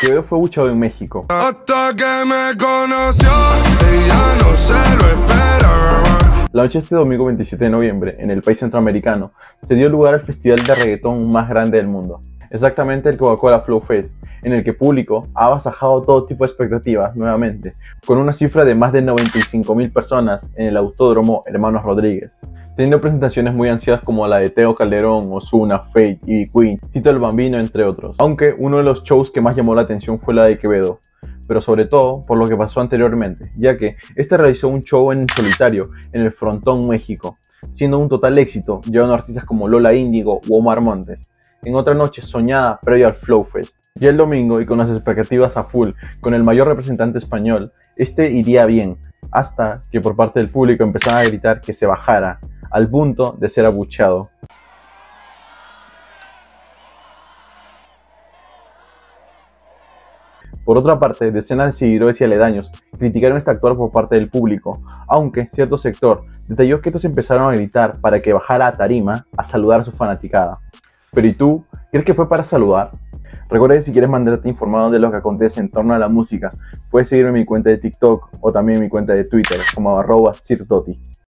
Quevedo fue buchado en México. Hasta que me conoció, ella no se lo. La noche de este domingo 27 de noviembre, en el país centroamericano, se dio lugar al festival de reggaetón más grande del mundo. Exactamente el Coca-Cola Flow Fest, en el que público ha abasajado todo tipo de expectativas nuevamente, con una cifra de más de 95.000 personas en el Autódromo Hermanos Rodríguez, teniendo presentaciones muy ansiadas como la de Teo Calderón, Ozuna, Fate, y Queen, Tito el Bambino, entre otros. Aunque uno de los shows que más llamó la atención fue la de Quevedo, pero sobre todo por lo que pasó anteriormente, ya que este realizó un show en solitario en el Frontón, México, siendo un total éxito, llevando artistas como Lola Índigo o Omar Montes, en otra noche soñada previo al Flow Fest. Ya el domingo y con las expectativas a full, con el mayor representante español, este iría bien, hasta que por parte del público empezaron a gritar que se bajara, al punto de ser abucheado. Por otra parte, decenas de seguidores y aledaños criticaron este actuar por parte del público, aunque cierto sector detalló que estos empezaron a gritar para que bajara a tarima a saludar a su fanaticada. Pero ¿y tú? ¿Crees que fue para saludar? Recuerda que si quieres mantenerte informado de lo que acontece en torno a la música, puedes seguirme en mi cuenta de TikTok o también en mi cuenta de Twitter como arroba sirtoti.